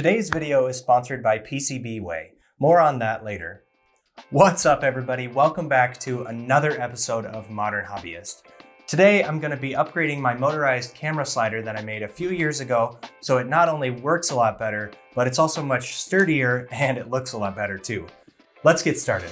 Today's video is sponsored by PCBWay. More on that later. What's up everybody? Welcome back to another episode of Modern Hobbyist. Today I'm going to be upgrading my motorized camera slider that I made a few years ago so it not only works a lot better, but it's also much sturdier and it looks a lot better too. Let's get started.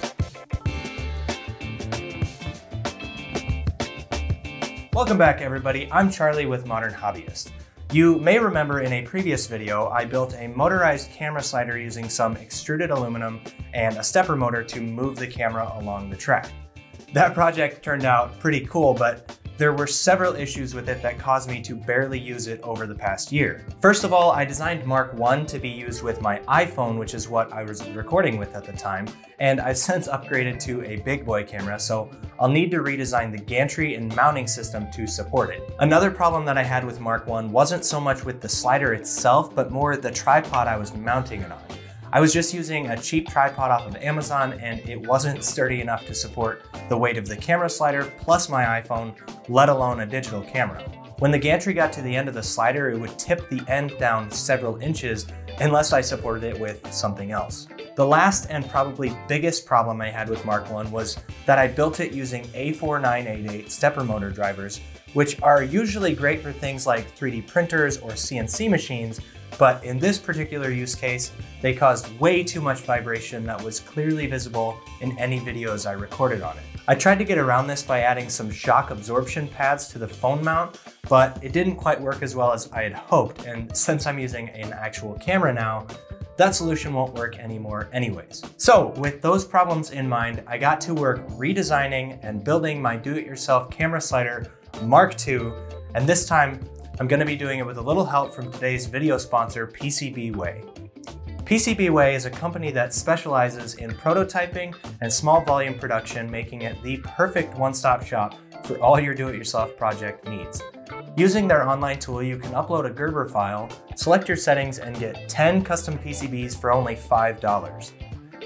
Welcome back everybody, I'm Charlie with Modern Hobbyist. You may remember in a previous video, I built a motorized camera slider using some extruded aluminum and a stepper motor to move the camera along the track. That project turned out pretty cool, but there were several issues with it that caused me to barely use it over the past year. First of all, I designed Mark 1 to be used with my iPhone, which is what I was recording with at the time, and I've since upgraded to a big boy camera, so I'll need to redesign the gantry and mounting system to support it. Another problem that I had with Mark 1 wasn't so much with the slider itself, but more the tripod I was mounting it on. I was just using a cheap tripod off of Amazon and it wasn't sturdy enough to support the weight of the camera slider plus my iPhone, let alone a digital camera. When the gantry got to the end of the slider, it would tip the end down several inches unless I supported it with something else. The last and probably biggest problem I had with Mark 1 was that I built it using A4988 stepper motor drivers, which are usually great for things like 3D printers or CNC machines, but in this particular use case, they caused way too much vibration that was clearly visible in any videos I recorded on it. I tried to get around this by adding some shock absorption pads to the phone mount, but it didn't quite work as well as I had hoped, and since I'm using an actual camera now, that solution won't work anymore anyways. So with those problems in mind, I got to work redesigning and building my do-it-yourself camera slider Mark II, and this time I'm going to be doing it with a little help from today's video sponsor, PCBWay. PCBWay is a company that specializes in prototyping and small volume production, making it the perfect one-stop shop for all your do-it-yourself project needs. Using their online tool, you can upload a Gerber file, select your settings, and get 10 custom PCBs for only $5.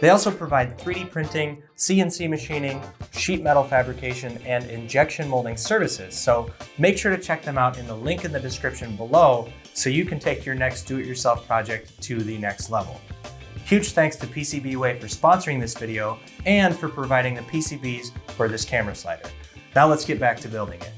They also provide 3D printing, CNC machining, sheet metal fabrication, and injection molding services. So make sure to check them out in the link in the description below so you can take your next do-it-yourself project to the next level. Huge thanks to PCBWay for sponsoring this video and for providing the PCBs for this camera slider. Now let's get back to building it.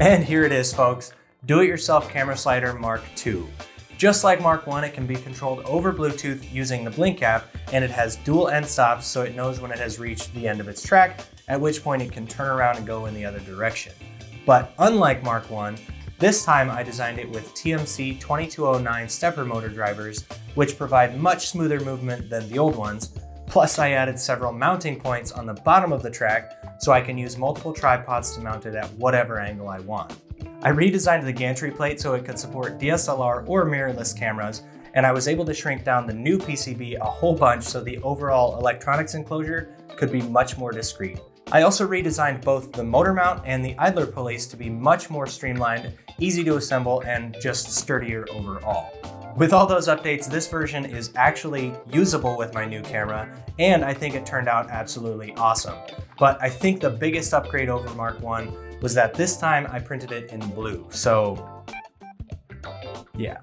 And here it is, folks. Do-it-yourself camera slider Mark II. Just like Mark 1, it can be controlled over Bluetooth using the Blynk app, and it has dual end stops so it knows when it has reached the end of its track, at which point it can turn around and go in the other direction. But unlike Mark 1, this time I designed it with TMC 2209 stepper motor drivers, which provide much smoother movement than the old ones. Plus I added several mounting points on the bottom of the track so I can use multiple tripods to mount it at whatever angle I want. I redesigned the gantry plate so it could support DSLR or mirrorless cameras, and I was able to shrink down the new PCB a whole bunch so the overall electronics enclosure could be much more discreet. I also redesigned both the motor mount and the idler pulleys to be much more streamlined, easy to assemble, and just sturdier overall. With all those updates, this version is actually usable with my new camera, and I think it turned out absolutely awesome. But I think the biggest upgrade over Mark 1 was that this time I printed it in blue, so yeah.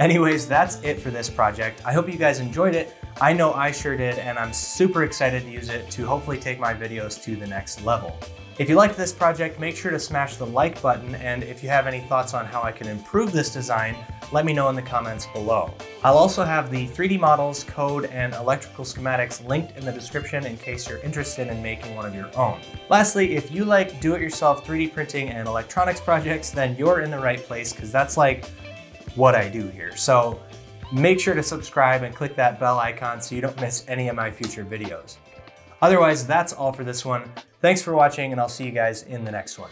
Anyways, that's it for this project. I hope you guys enjoyed it. I know I sure did, and I'm super excited to use it to hopefully take my videos to the next level. If you liked this project, make sure to smash the like button, and if you have any thoughts on how I can improve this design, let me know in the comments below. I'll also have the 3D models, code, and electrical schematics linked in the description in case you're interested in making one of your own. Lastly, if you like do-it-yourself 3D printing and electronics projects, then you're in the right place, because that's like what I do here. So make sure to subscribe and click that bell icon so you don't miss any of my future videos. Otherwise, that's all for this one. Thanks for watching and I'll see you guys in the next one.